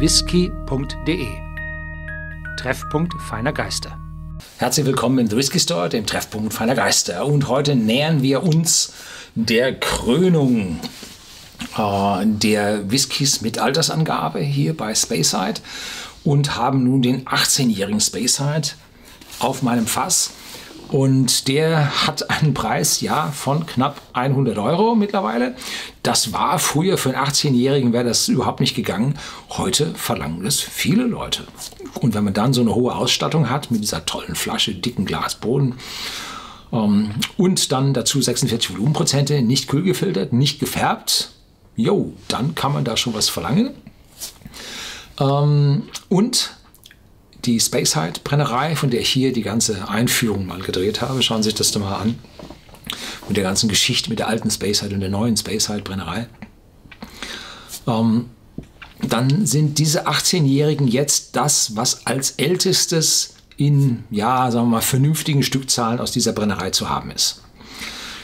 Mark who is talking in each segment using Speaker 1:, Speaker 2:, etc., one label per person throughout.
Speaker 1: whisky.de. Treffpunkt feiner Geister. Herzlich willkommen im The Whisky Store, dem Treffpunkt feiner Geister. Und heute nähern wir uns der Krönung äh, der Whiskys mit Altersangabe hier bei Speyside und haben nun den 18-jährigen Speyside auf meinem Fass. Und der hat einen Preis ja von knapp 100 Euro mittlerweile. Das war früher für einen 18-Jährigen wäre das überhaupt nicht gegangen. Heute verlangen es viele Leute. Und wenn man dann so eine hohe Ausstattung hat mit dieser tollen Flasche, dicken Glasboden ähm, und dann dazu 46 Volumenprozente, nicht kühl gefiltert, nicht gefärbt, jo, dann kann man da schon was verlangen. Ähm, und die Spacehide Brennerei, von der ich hier die ganze Einführung mal gedreht habe. Schauen Sie sich das doch mal an. Mit der ganzen Geschichte mit der alten Spacehide und der neuen Spacehide Brennerei. Ähm, dann sind diese 18-Jährigen jetzt das, was als ältestes in, ja, sagen wir mal, vernünftigen Stückzahlen aus dieser Brennerei zu haben ist.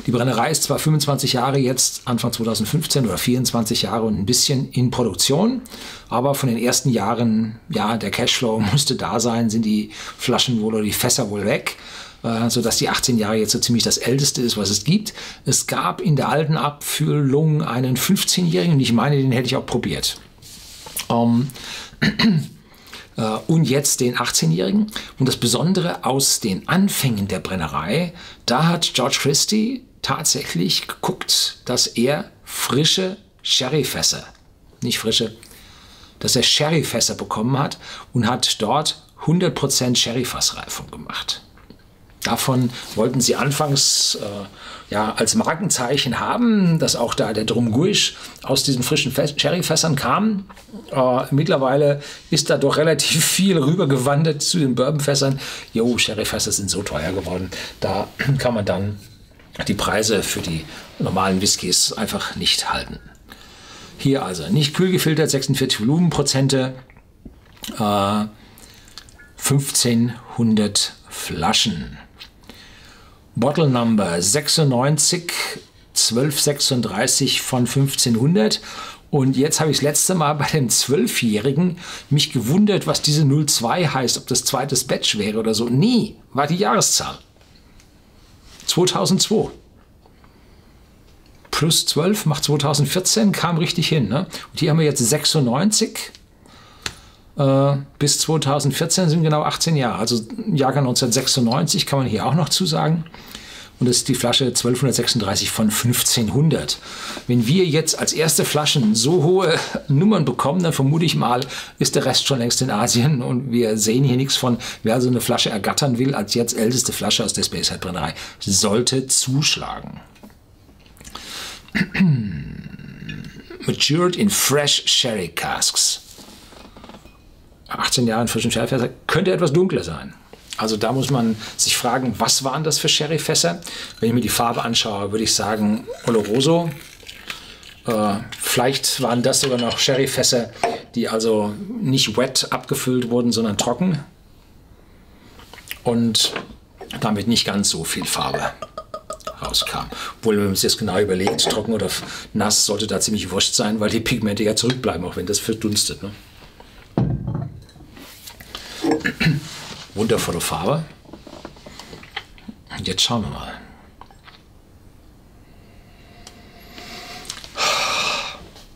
Speaker 1: Die Brennerei ist zwar 25 Jahre jetzt, Anfang 2015 oder 24 Jahre und ein bisschen in Produktion, aber von den ersten Jahren, ja, der Cashflow musste da sein, sind die Flaschen wohl oder die Fässer wohl weg äh, sodass die 18 Jahre jetzt so ziemlich das älteste ist, was es gibt. Es gab in der alten Abfüllung einen 15-Jährigen und ich meine, den hätte ich auch probiert. Ähm, äh, und jetzt den 18-Jährigen. Und das Besondere aus den Anfängen der Brennerei, da hat George Christie tatsächlich geguckt, dass er frische Sherryfässer, nicht frische, dass er Sherryfässer bekommen hat und hat dort 100% Sherryfassreifung gemacht. Davon wollten sie anfangs äh, ja, als Markenzeichen haben, dass auch da der Drumguish aus diesen frischen Sherryfässern kam. Äh, mittlerweile ist da doch relativ viel rübergewandert zu den Bourbonfässern. Jo, Sherryfässer sind so teuer geworden. Da kann man dann die Preise für die normalen Whiskys einfach nicht halten. Hier also nicht kühl gefiltert, 46 Volumenprozente, äh, 1500 Flaschen. Bottle Number 96 1236 von 1500. Und jetzt habe ich das letzte Mal bei dem Zwölfjährigen mich gewundert, was diese 02 heißt, ob das zweites Batch wäre oder so. Nie, war die Jahreszahl. 2002. Plus 12 macht 2014, kam richtig hin. Ne? Und hier haben wir jetzt 96. Äh, bis 2014 sind genau 18 Jahre. Also Jahrgang 1996 kann man hier auch noch zusagen. Und das ist die Flasche 1236 von 1500. Wenn wir jetzt als erste Flaschen so hohe Nummern bekommen, dann vermute ich mal, ist der Rest schon längst in Asien. Und wir sehen hier nichts von, wer also eine Flasche ergattern will, als jetzt älteste Flasche aus der Spacehead Brennerei, sollte zuschlagen. Matured in fresh sherry casks. 18 Jahren frischen Sherryfässer könnte etwas dunkler sein. Also da muss man sich fragen, was waren das für Sherryfässer? Wenn ich mir die Farbe anschaue, würde ich sagen Oloroso. Äh, vielleicht waren das sogar noch Sherryfässer, die also nicht wet abgefüllt wurden, sondern trocken. Und damit nicht ganz so viel Farbe rauskam. Obwohl, wenn man sich das genau überlegt, trocken oder nass sollte da ziemlich wurscht sein, weil die Pigmente ja zurückbleiben, auch wenn das verdunstet. Ne? Wundervolle Farbe. Und jetzt schauen wir mal.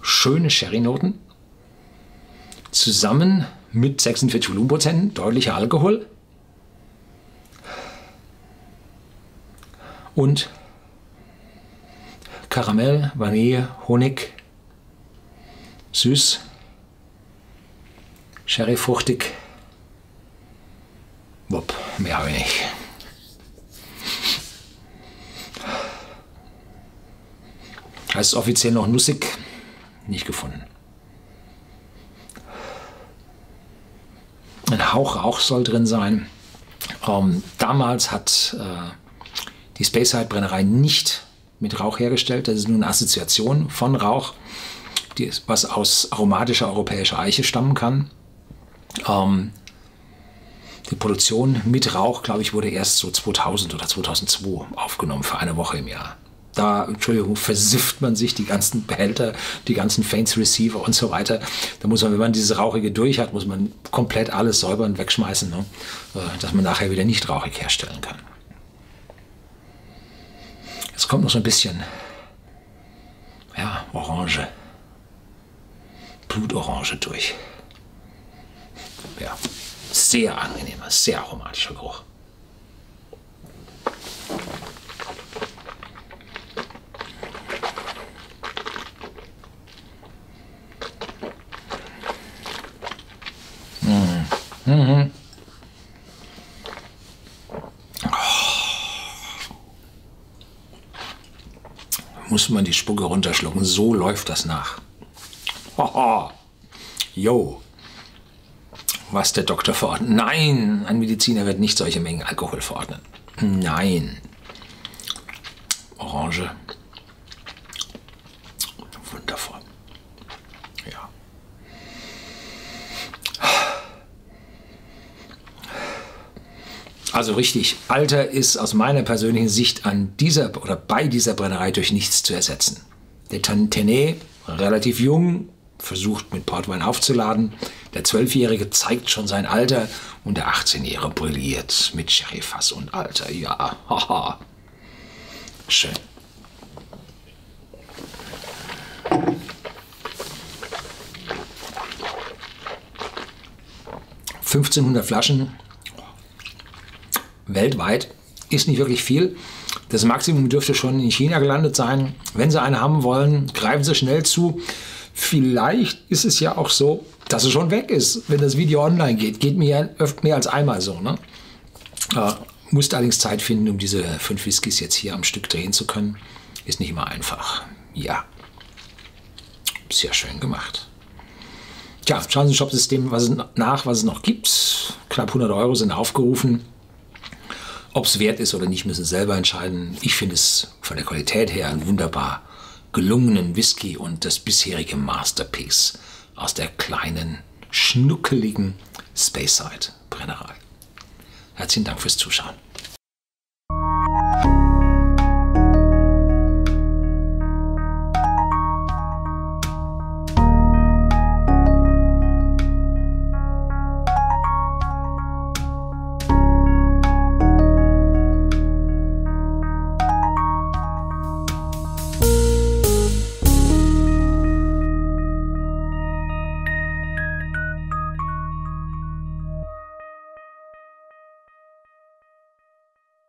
Speaker 1: Schöne Sherry-Noten. Zusammen mit 46 Volumenprozenten, deutlicher Alkohol. Und Karamell, Vanille, Honig, süß, sherryfruchtig. Wupp, mehr habe ich nicht. Heißt offiziell noch nussig? Nicht gefunden. Ein Hauch Rauch soll drin sein. Ähm, damals hat äh, die Spacehide Brennerei nicht mit Rauch hergestellt. Das ist nur eine Assoziation von Rauch, die, was aus aromatischer europäischer Eiche stammen kann. Ähm, die Produktion mit Rauch, glaube ich, wurde erst so 2000 oder 2002 aufgenommen für eine Woche im Jahr. Da, Entschuldigung, versifft man sich die ganzen Behälter, die ganzen Faints Receiver und so weiter. Da muss man, wenn man dieses Rauchige durch hat, muss man komplett alles säubern, wegschmeißen, ne? Äh, dass man nachher wieder nicht rauchig herstellen kann. Jetzt kommt noch so ein bisschen, ja, Orange, Blutorange durch. Ja, sehr angenehmer, sehr aromatischer Geruch. Mhm. Muss man die Spucke runterschlucken. So läuft das nach. Hoho. Jo. Was der Doktor verordnet. Nein, ein Mediziner wird nicht solche Mengen Alkohol verordnen. Nein. Orange. Also richtig, Alter ist aus meiner persönlichen Sicht an dieser oder bei dieser Brennerei durch nichts zu ersetzen. Der Tenet, relativ jung, versucht mit Portwein aufzuladen. Der Zwölfjährige zeigt schon sein Alter und der 18-Jährige brilliert mit Sherryfass und Alter. Ja, haha. Schön. »1500 Flaschen, weltweit ist nicht wirklich viel. Das Maximum dürfte schon in China gelandet sein. Wenn Sie eine haben wollen, greifen Sie schnell zu. Vielleicht ist es ja auch so, dass es schon weg ist, wenn das Video online geht. Geht mir öfter mehr als einmal so. Ne? Äh, musste allerdings Zeit finden, um diese fünf Whiskys jetzt hier am Stück drehen zu können. Ist nicht immer einfach. Ja. Sehr schön gemacht. Tja, schauen Sie Shopsystem nach, was es noch gibt. Knapp 100 Euro sind aufgerufen. Ob es wert ist oder nicht, müssen Sie selber entscheiden. Ich finde es von der Qualität her einen wunderbar gelungenen Whisky und das bisherige Masterpiece aus der kleinen, schnuckeligen Speyside Brennerei. Herzlichen Dank fürs Zuschauen.